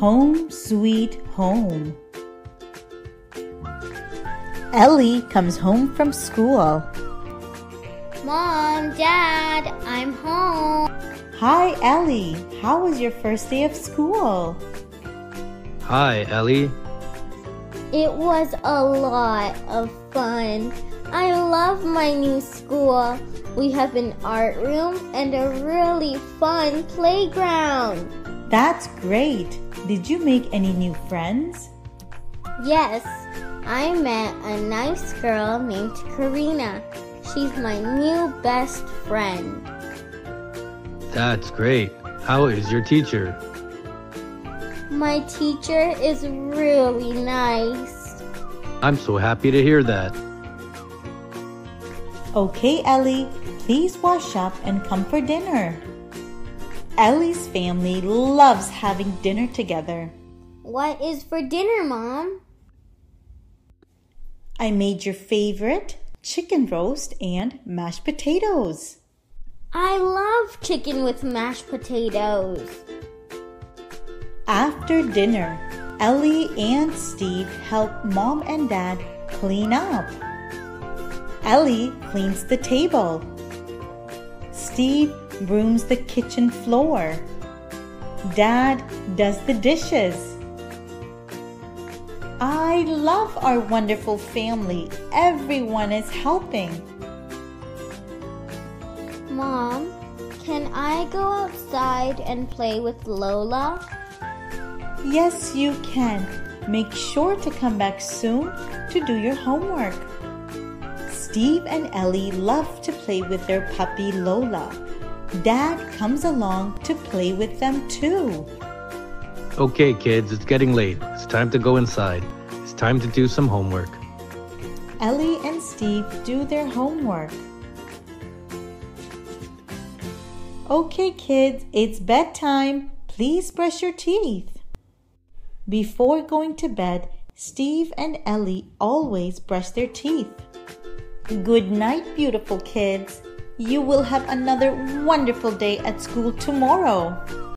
Home Sweet Home. Ellie comes home from school. Mom, Dad, I'm home. Hi, Ellie. How was your first day of school? Hi, Ellie. It was a lot of fun. I love my new school. We have an art room and a really fun playground. That's great. Did you make any new friends? Yes, I met a nice girl named Karina. She's my new best friend. That's great. How is your teacher? My teacher is really nice. I'm so happy to hear that. Okay, Ellie, please wash up and come for dinner. Ellie's family loves having dinner together. What is for dinner, Mom? I made your favorite chicken roast and mashed potatoes. I love chicken with mashed potatoes. After dinner, Ellie and Steve help mom and dad clean up. Ellie cleans the table. Steve brooms the kitchen floor. Dad does the dishes. I love our wonderful family. Everyone is helping. Mom, can I go outside and play with Lola? Yes, you can. Make sure to come back soon to do your homework. Steve and Ellie love to play with their puppy Lola. Dad comes along to play with them too. Okay, kids, it's getting late. It's time to go inside. It's time to do some homework. Ellie and Steve do their homework. Okay, kids, it's bedtime. Please brush your teeth. Before going to bed, Steve and Ellie always brush their teeth. Good night, beautiful kids. You will have another wonderful day at school tomorrow.